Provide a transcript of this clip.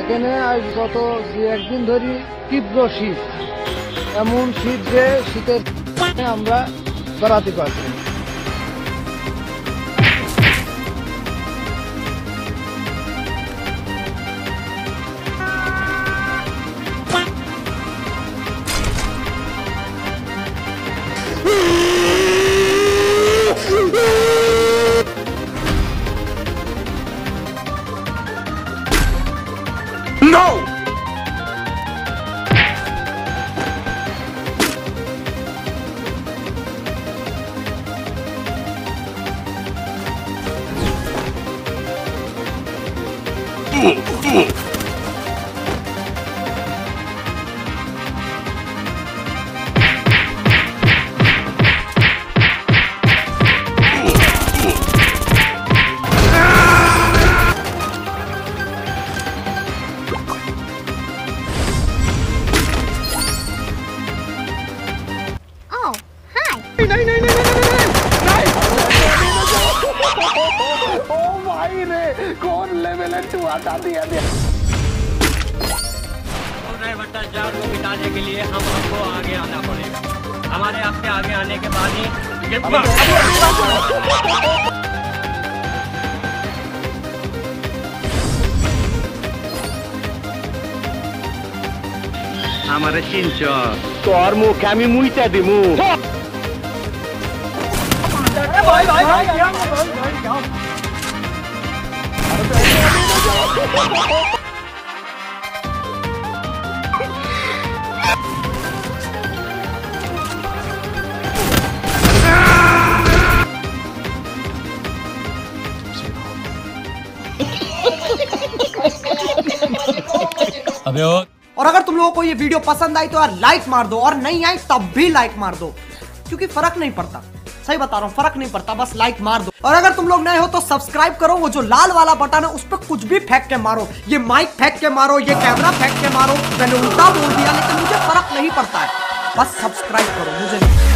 এখানে আজ গত দু একদিন ধরে তীব্র শীত, এমন শীত যে শীতের আমরা বেড়াতে পারছি no, no, no. না। Oh, hi. और भ्रष्टाचार को मिटाने के लिए हम हमको आगे आना पड़ेगा हमारे आपके आगे आने के बाद ही আমারে চিনছ তোর মুখে আমি মুইতা দিমু और अगर तुम लोगों को ये वीडियो पसंद आई तो यार लाइक मार दो, और नहीं आई तब भी लाइक मार दो, क्योंकि फ़र्क नहीं पड़ता। सही बता रहा हूँ, फ़र्क नहीं पड़ता, बस लाइक मार दो। और अगर तुम लोग नए हो तो सब्सक्राइब करो, वो जो लाल वाला बटन है, उस पर कुछ भी फेंक के मारो। ये माइक फेंक के मारो, ये कैमरा फेंक के मारो। मैंने उल्टा बोल दिया, लेकिन मुझे फ़र्क नहीं पड़ता है। बस सब्सक्राइब करो, मुझे नहीं।